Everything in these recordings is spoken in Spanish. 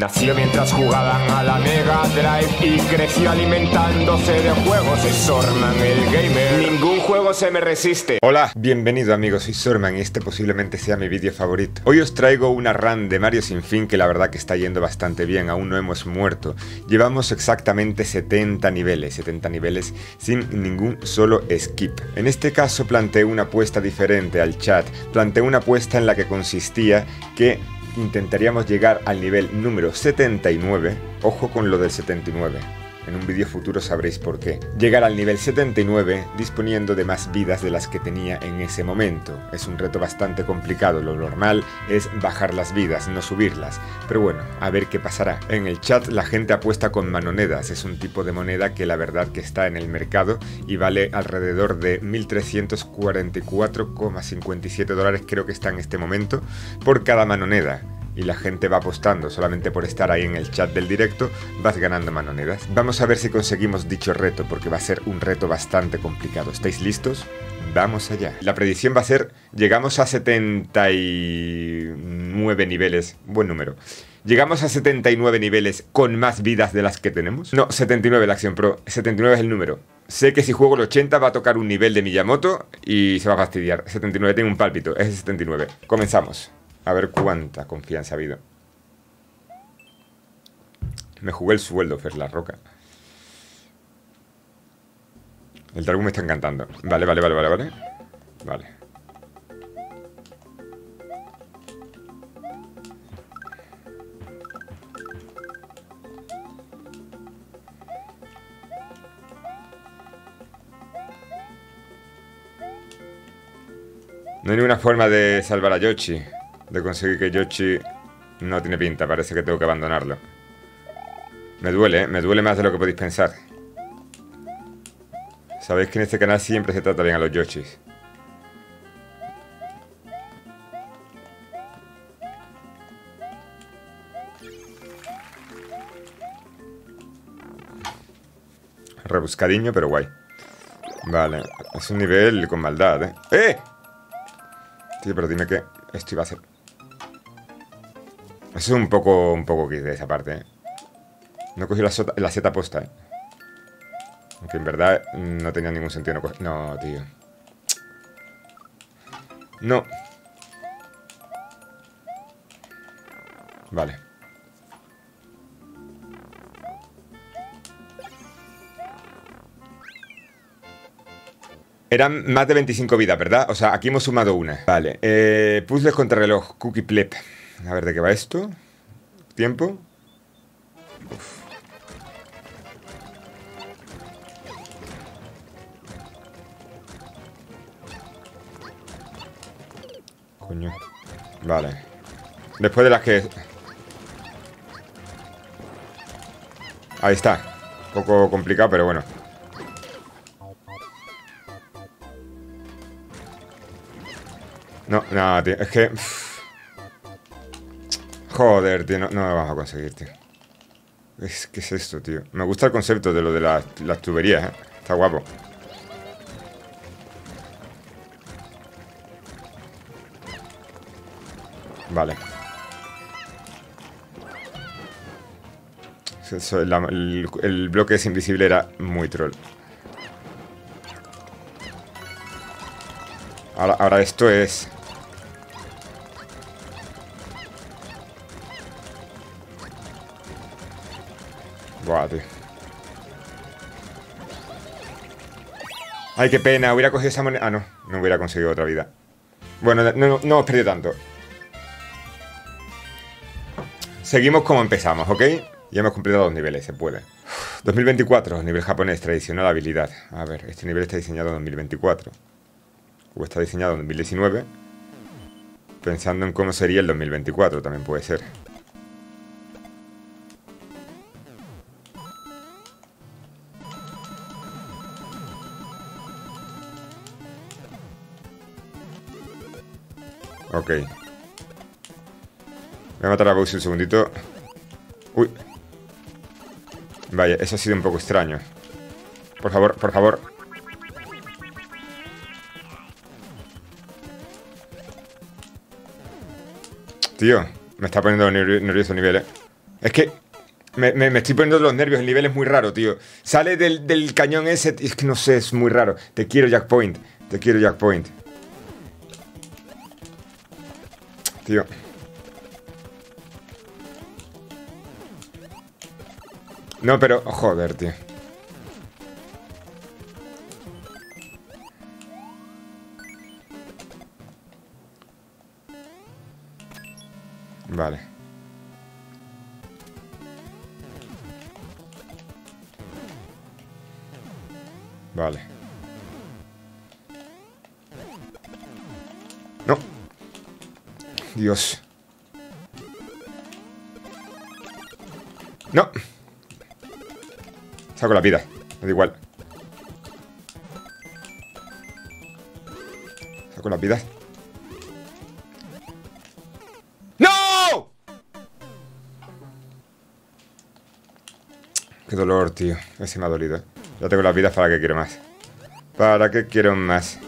Nació mientras jugaban a la Mega Drive y creció alimentándose de juegos. Soy Sorman el gamer. Ningún juego se me resiste. Hola, bienvenido amigos, soy Sorman y este posiblemente sea mi vídeo favorito. Hoy os traigo una run de Mario Sin Fin que la verdad que está yendo bastante bien, aún no hemos muerto. Llevamos exactamente 70 niveles, 70 niveles sin ningún solo skip. En este caso planteé una apuesta diferente al chat, planteé una apuesta en la que consistía que intentaríamos llegar al nivel número 79. Ojo con lo del 79. En un vídeo futuro sabréis por qué. Llegar al nivel 79 disponiendo de más vidas de las que tenía en ese momento. Es un reto bastante complicado, lo normal es bajar las vidas, no subirlas. Pero bueno, a ver qué pasará. En el chat la gente apuesta con manonedas, es un tipo de moneda que la verdad que está en el mercado y vale alrededor de 1.344,57 dólares creo que está en este momento por cada manoneda y la gente va apostando solamente por estar ahí en el chat del directo, vas ganando manonedas. Vamos a ver si conseguimos dicho reto, porque va a ser un reto bastante complicado. ¿Estáis listos? Vamos allá. La predicción va a ser, llegamos a 79 niveles, buen número. ¿Llegamos a 79 niveles con más vidas de las que tenemos? No, 79 la acción pro, 79 es el número. Sé que si juego el 80 va a tocar un nivel de Miyamoto y se va a fastidiar. 79, tengo un pálpito, es 79. Comenzamos. A ver cuánta confianza ha habido. Me jugué el sueldo, Fer La Roca. El Darwin me está encantando. Vale, vale, vale, vale, vale. Vale. No hay ninguna forma de salvar a Yoshi de conseguir que Yoshi no tiene pinta. Parece que tengo que abandonarlo. Me duele, ¿eh? Me duele más de lo que podéis pensar. Sabéis que en este canal siempre se trata bien a los Yoshis. Rebuscadiño, pero guay. Vale, es un nivel con maldad, ¿eh? ¡Eh! Tío, pero dime que esto iba a ser es un poco, un poco de esa parte, ¿eh? No cogido la, la seta posta, ¿eh? Aunque en verdad no tenía ningún sentido no No, tío. No. Vale. Eran más de 25 vidas, ¿verdad? O sea, aquí hemos sumado una. Vale. Eh, puzzles contra reloj. Cookie Plep. A ver de qué va esto. Tiempo. Vale. Después de las que... Ahí está. Un poco complicado, pero bueno. No, nada, tío. Es que... Joder, tío, no, no lo vamos a conseguir, tío. ¿Qué es esto, tío? Me gusta el concepto de lo de las, tuberías, ¿eh? Está guapo. Vale. el, bloque es invisible era muy troll. Ahora esto es... Ay, qué pena, hubiera cogido esa moneda... Ah, no, no hubiera conseguido otra vida. Bueno, no, no, no hemos perdido tanto. Seguimos como empezamos, ¿ok? Ya hemos cumplido dos niveles, se puede. 2024, nivel japonés, tradicional habilidad. A ver, este nivel está diseñado en 2024. O está diseñado en 2019. Pensando en cómo sería el 2024, también puede ser. Ok. Voy a matar a Bowser un segundito. Uy. Vaya, eso ha sido un poco extraño. Por favor, por favor. Tío, me está poniendo nervioso el nivel, eh. Es que me, estoy poniendo los nervios, el nivel es muy raro, tío. Sale del, del cañón ese, es que no sé, es muy raro. Te quiero, Jack Point. Te quiero, Jack Point. No, pero... Joder, tío. Vale. Vale. Dios. No. Saco la vida. Me da igual. Saco la vida. ¡No! Qué dolor, tío. Ese me ha dolido. Ya tengo las vidas, ¿para qué quiero más? ¿Para qué quiero más?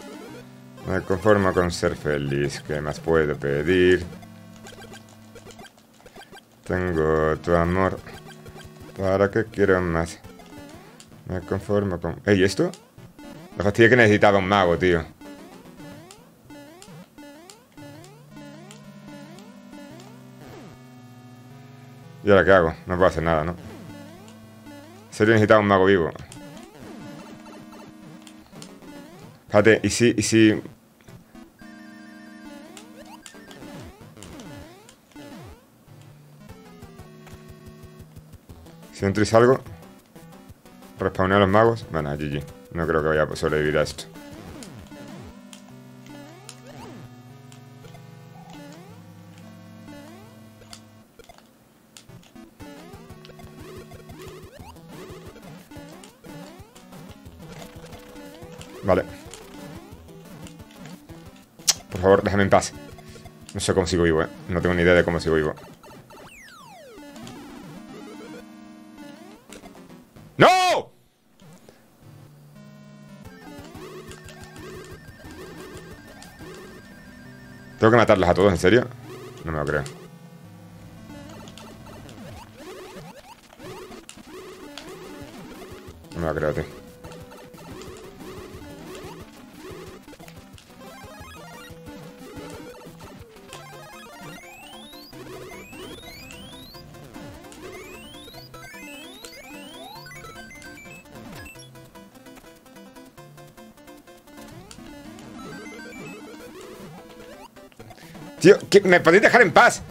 Me conformo con ser feliz. ¿Qué más puedo pedir? Tengo tu amor. ¿Para qué quiero más? Me conformo con... ¿Ey, esto? La fastidia que necesitaba un mago, tío. ¿Y ahora qué hago? No puedo hacer nada, ¿no? ¿En serio necesitaba un mago vivo? Espérate, ¿y si, y si... Si entro y salgo... Respawné a los magos. Bueno, GG. No creo que vaya a sobrevivir a esto. Vale. Por favor, déjame en paz. No sé cómo sigo vivo, ¿eh? No tengo ni idea de cómo sigo vivo. ¿Tengo que matarlos a todos, en serio? No me lo creo. No me lo creo, tío. Tío, ¿me podéis dejar en paz?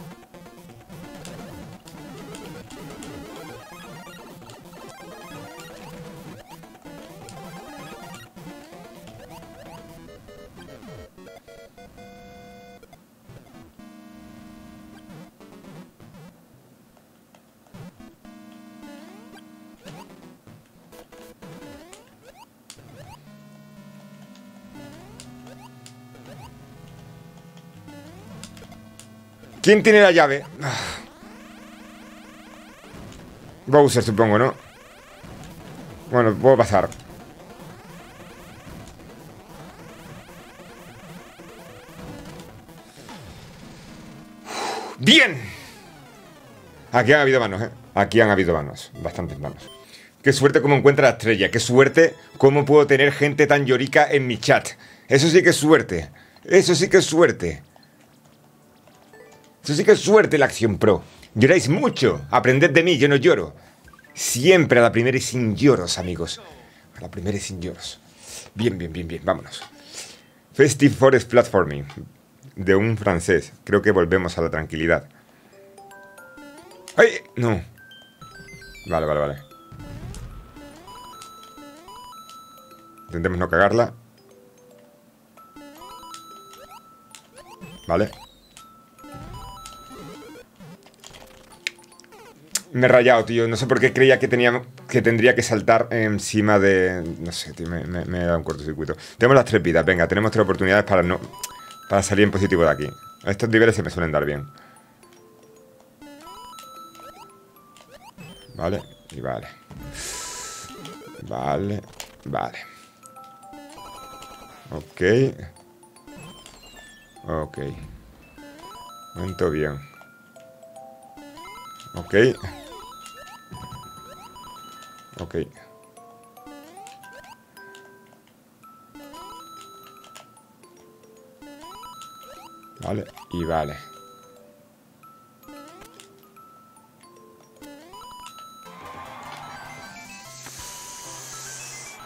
¿Quién tiene la llave? Bowser, supongo, ¿no? Bueno, puedo pasar. ¡Bien! Aquí han habido manos, ¿eh? Aquí han habido manos. Bastantes manos. Qué suerte cómo encuentra la estrella. Qué suerte cómo puedo tener gente tan llorica en mi chat. Eso sí que es suerte. Eso sí que es suerte. Eso sí que suerte la acción pro. Lloráis mucho. Aprended de mí, yo no lloro. Siempre a la primera y sin lloros, amigos. A la primera y sin lloros. Bien, bien, bien, bien. Vámonos. Festive Forest Platforming. De un francés. Creo que volvemos a la tranquilidad. ¡Ay! No. Vale, vale, vale. Intentemos no cagarla. Vale. Me he rayado, tío. No sé por qué creía que, tenía, que tendría que saltar encima de... No sé, tío. Me, he dado un cortocircuito. Tenemos las tres vidas. Venga, tenemos tres oportunidades para no... Para salir en positivo de aquí. Estos niveles se me suelen dar bien. Vale. Y vale. Vale. Vale. Ok. Ok. Momento bien. Ok. Ok. Vale, y vale.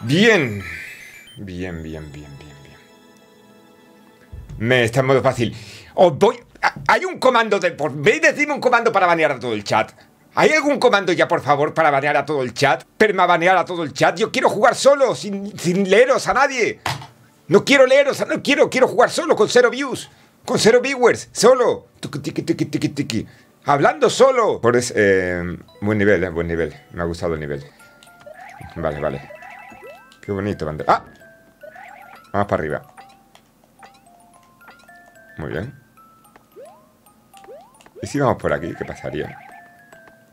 Bien. Bien, bien, bien, bien, bien. Me está en modo fácil. Os voy... Hay un comando de... Por... ¿Veis decirme un comando para banear a todo el chat? ¿Hay algún comando ya, por favor, para banear a todo el chat? Permabanear a todo el chat. Yo quiero jugar solo, sin, sin leeros a nadie. No quiero leeros, no quiero, quiero jugar solo, con cero views. Con cero viewers, solo. Tiki, tiki, tiki, tiki, Hablando solo. Por es, eh, buen nivel, eh, buen nivel. Me ha gustado el nivel. Vale, vale. Qué bonito, bandera. ¡Ah! Vamos para arriba. Muy bien. ¿Y si vamos por aquí? ¿Qué pasaría?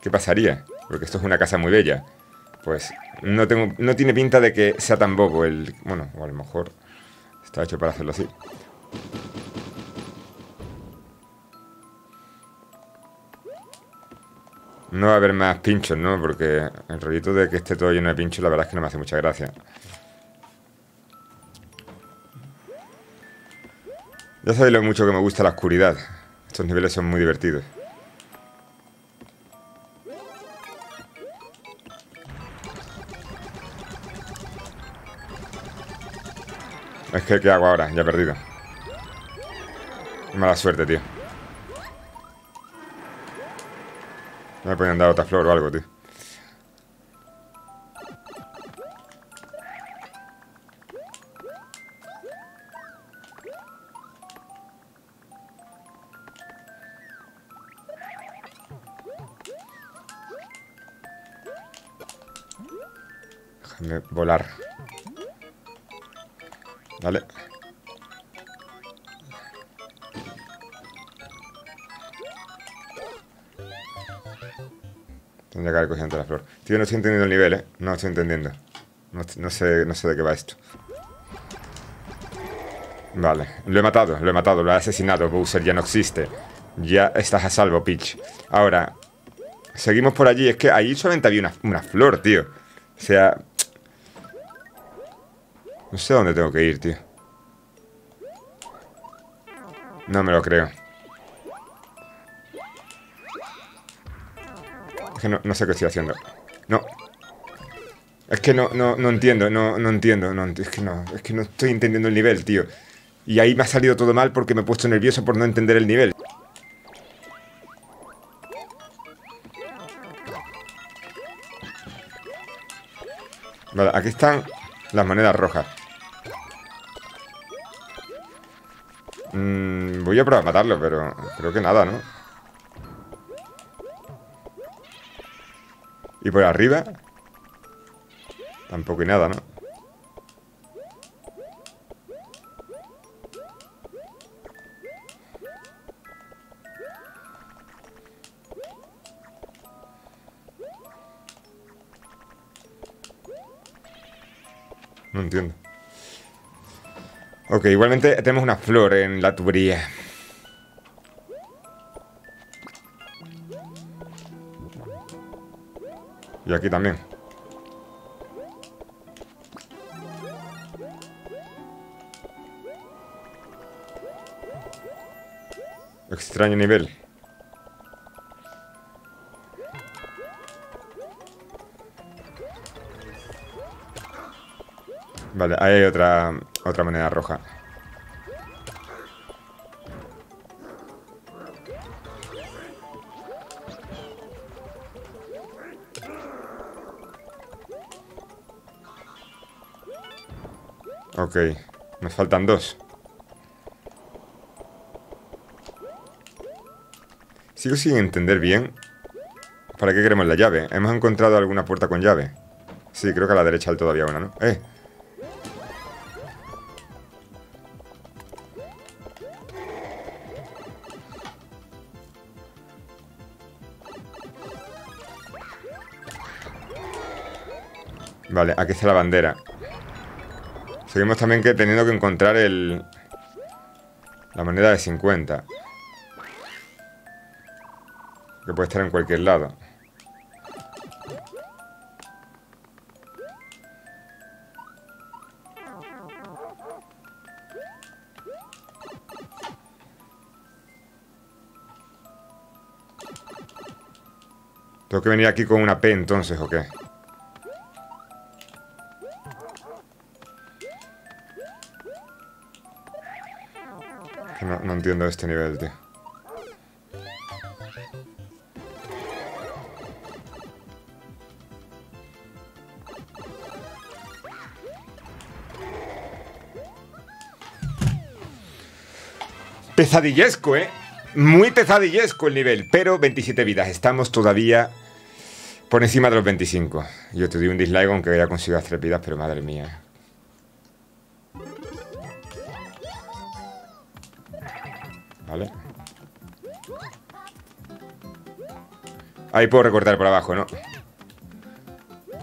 ¿Qué pasaría? Porque esto es una casa muy bella. Pues no, tiene pinta de que sea tan bobo el... Bueno, o a lo mejor está hecho para hacerlo así. No va a haber más pinchos, ¿no? Porque el rollito de que esté todo lleno de pinchos, la verdad es que no me hace mucha gracia. Ya sabéis lo mucho que me gusta la oscuridad. Estos niveles son muy divertidos. Es que, ¿qué hago ahora? Ya perdido. Mala suerte, tío. Me pueden dar otra flor o algo, tío. Déjame volar. Vale. Tendría que haber cogido antes la flor. Tío, no estoy entendiendo el nivel, ¿eh? No estoy entendiendo. No, sé, no sé de qué va esto. Vale, lo he matado, lo he matado, lo he asesinado. Bowser ya no existe. Ya estás a salvo, Peach. Ahora, seguimos por allí. Es que ahí solamente había una, una flor, tío. O sea... No sé dónde tengo que ir, tío. No me lo creo. no, sé qué estoy haciendo. No. Es que no, no, no entiendo, no, no entiendo. No, es, que no, es que no estoy entendiendo el nivel, tío. Y ahí me ha salido todo mal porque me he puesto nervioso por no entender el nivel. Vale, aquí están las monedas rojas. Voy a probar a matarlo, pero creo que nada, ¿no? Y por arriba Tampoco hay nada, ¿no? No entiendo Ok, igualmente tenemos una flor en la tubería Aquí también. Extraño nivel. Vale, ahí hay otra, otra moneda roja. Ok, nos faltan dos. Sigo sin entender bien ¿Para qué queremos la llave? ¿Hemos encontrado alguna puerta con llave? Sí, creo que a la derecha hay todavía una, ¿no? ¡Eh! Vale, aquí está la bandera Seguimos también que teniendo que encontrar el... La moneda de 50. Que puede estar en cualquier lado. ¿Tengo que venir aquí con una P entonces o qué? Entiendo este nivel, tío. Pesadillesco, ¿eh? Muy pesadillesco el nivel, pero 27 vidas. Estamos todavía por encima de los 25. Yo te doy un dislike aunque haya conseguido hacer vidas, pero madre mía. Ahí puedo recortar por abajo, ¿no?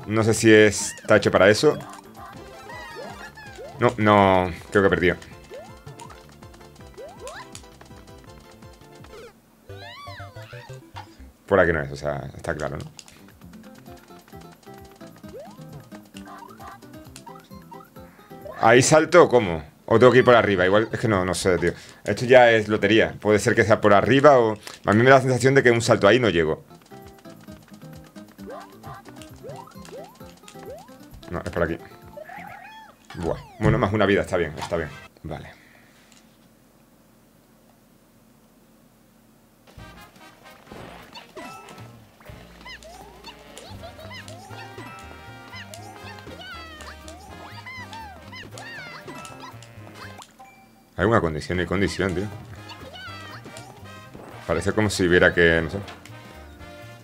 No sé si está hecho para eso. No, no, creo que he perdido. Por aquí no es, o sea, está claro, ¿no? ¿Ahí salto o cómo? ¿O tengo que ir por arriba? Igual es que no, no sé, tío. Esto ya es lotería. Puede ser que sea por arriba o... A mí me da la sensación de que un salto ahí no llego. Por aquí. Buah. Bueno, más una vida, está bien, está bien. Vale. Hay una condición y condición, tío. Parece como si hubiera que... No sé.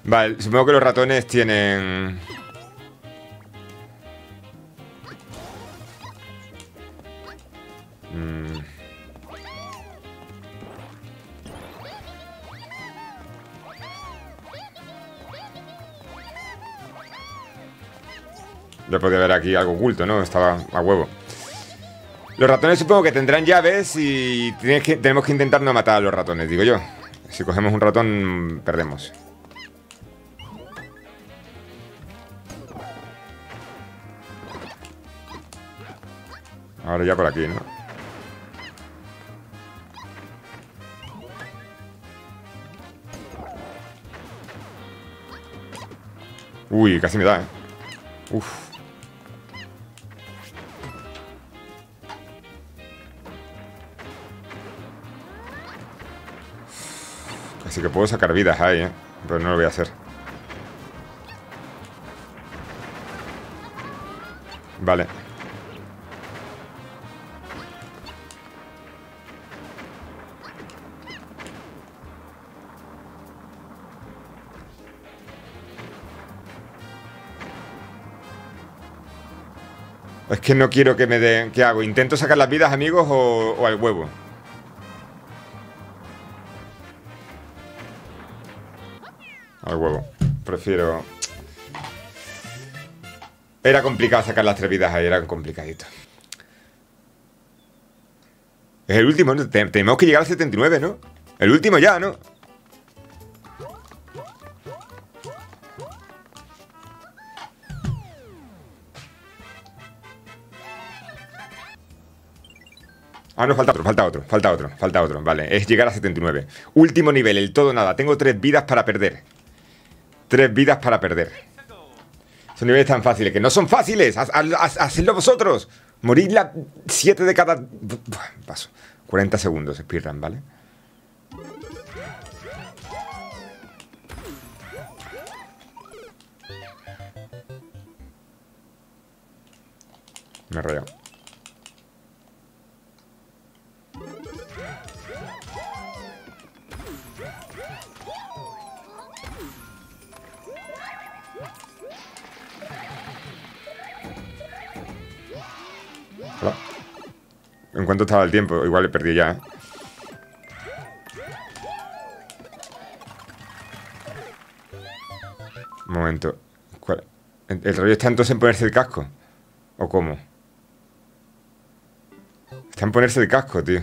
Vale, supongo que los ratones tienen... Yo podía ver aquí algo oculto, ¿no? Estaba a huevo. Los ratones supongo que tendrán llaves y tenemos que intentar no matar a los ratones, digo yo. Si cogemos un ratón, perdemos. Ahora ya por aquí, ¿no? Uy, casi me da, ¿eh? Uf. Así que puedo sacar vidas ahí, ¿eh? Pero no lo voy a hacer. Vale. Es que no quiero que me den... ¿Qué hago? ¿Intento sacar las vidas, amigos, o, o al huevo? Prefiero... Era complicado sacar las tres vidas ahí, era complicadito. Es el último, ¿no? Tenemos que llegar al 79, ¿no? El último ya, ¿no? Ah, no, falta otro, falta otro, falta otro, falta otro. Vale, es llegar a 79. Último nivel, el todo nada. Tengo tres vidas para perder. Tres vidas para perder. Son niveles tan fáciles, que no son fáciles. Hacedlo vosotros. Morir la 7 de cada... Paso. 40 segundos, speedrun, ¿vale? Me he rayado. ¿En cuánto estaba el tiempo? Igual le perdí ya, ¿eh? Un momento. ¿El, rollo está entonces en ponerse el casco? ¿O cómo? Está en ponerse el casco, tío.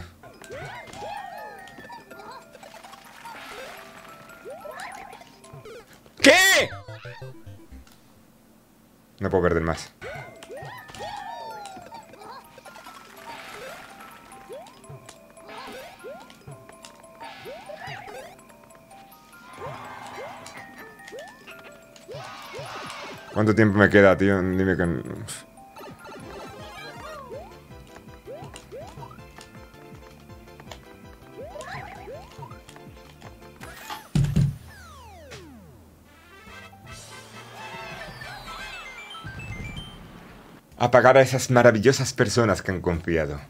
¿Cuánto tiempo me queda, tío? Dime que... Apagar a esas maravillosas personas que han confiado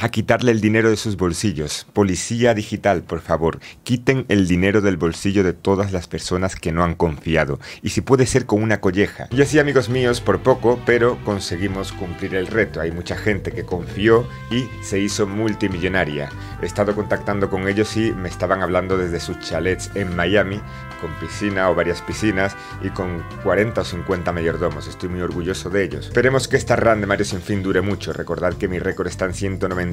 a quitarle el dinero de sus bolsillos. Policía digital, por favor, quiten el dinero del bolsillo de todas las personas que no han confiado. Y si puede ser con una colleja. Y así, amigos míos, por poco, pero conseguimos cumplir el reto. Hay mucha gente que confió y se hizo multimillonaria. He estado contactando con ellos y me estaban hablando desde sus chalets en Miami, con piscina o varias piscinas y con 40 o 50 mayordomos. Estoy muy orgulloso de ellos. Esperemos que esta run de Mario Sin Fin dure mucho. Recordad que mi récord está en 190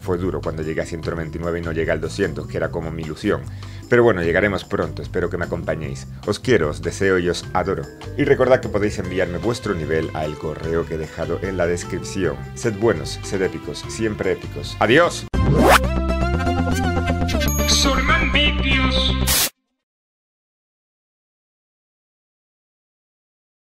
fue duro cuando llegué a 199 y no llegué al 200, que era como mi ilusión. Pero bueno, llegaremos pronto, espero que me acompañéis. Os quiero, os deseo y os adoro. Y recordad que podéis enviarme vuestro nivel al correo que he dejado en la descripción. Sed buenos, sed épicos, siempre épicos. ¡Adiós!